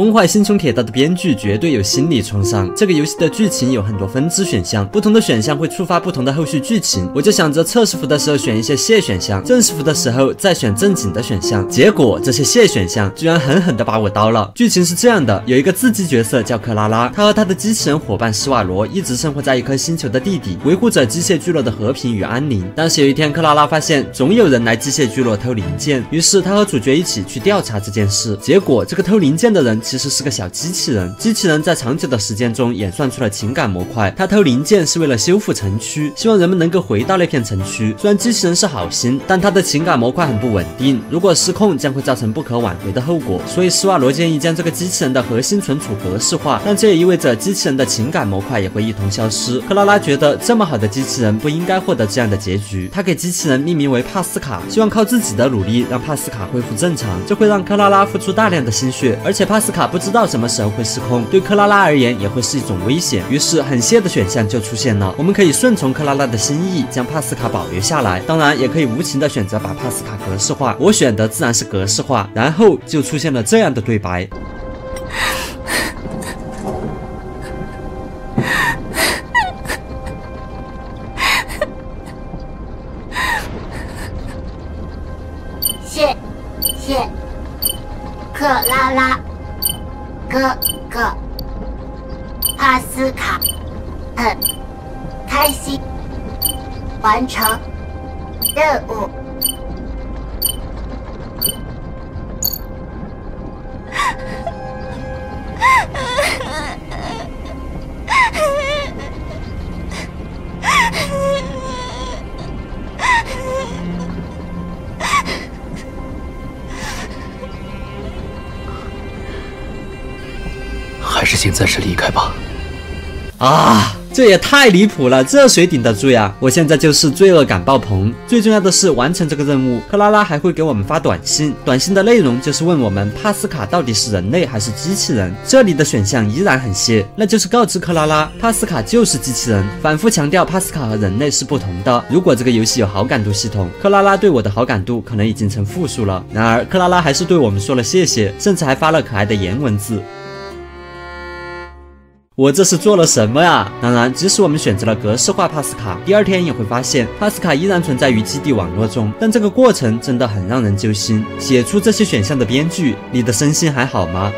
崩坏星穹铁道的编剧绝对有心理创伤。这个游戏的剧情有很多分支选项，不同的选项会触发不同的后续剧情。我就想着测试服的时候选一些谢选项，正式服的时候再选正经的选项。结果这些谢选项居然狠狠地把我刀了。剧情是这样的：有一个自己角色叫克拉拉，他和他的机器人伙伴施瓦罗一直生活在一颗星球的地底，维护着机械聚落的和平与安宁。但是有一天，克拉拉发现总有人来机械聚落偷零件，于是他和主角一起去调查这件事。结果这个偷零件的人其实是个小机器人。机器人在长久的时间中演算出了情感模块，他偷零件是为了修复城区，希望人们能够回到那片城区。虽然机器人是好心，但他的情感模块很不稳定，如果失控将会造成不可挽回的后果。所以施瓦罗建议将这个机器人的核心存储格式化，但这也意味着机器人的情感模块也会一同消失。克拉拉觉得这么好的机器人不应该获得这样的结局，他给机器人命名为帕斯卡，希望靠自己的努力让帕斯卡恢复正常。这会让克拉拉付出大量的心血，而且帕斯卡卡不知道什么时候会失控，对克拉拉而言也会是一种危险。于是很谢的选项就出现了，我们可以顺从克拉拉的心意，将帕斯卡保留下来，当然也可以无情的选择把帕斯卡格式化。我选的自然是格式化，然后就出现了这样的对白。谢谢克拉拉哥哥，帕斯卡很开心。完成。任务。是先暂时离开吧。啊！这也太离谱了，这谁顶得住呀？我现在就是罪恶感爆棚。最重要的是，完成这个任务，克拉拉还会给我们发短信，短信的内容就是问我们帕斯卡到底是人类还是机器人。这里的选项依然很细，那就是告知克拉拉，帕斯卡就是机器人，反复强调帕斯卡和人类是不同的。如果这个游戏有好感度系统，克拉拉对我的好感度可能已经成负数了。然而，克拉拉还是对我们说了谢谢，甚至还发了可爱的颜文字。我这是做了什么呀？当然，即使我们选择了格式化帕斯卡，第二天也会发现帕斯卡依然存在于基地网络中。但这个过程真的很让人揪心。写出这些选项的编剧，你的身心还好吗？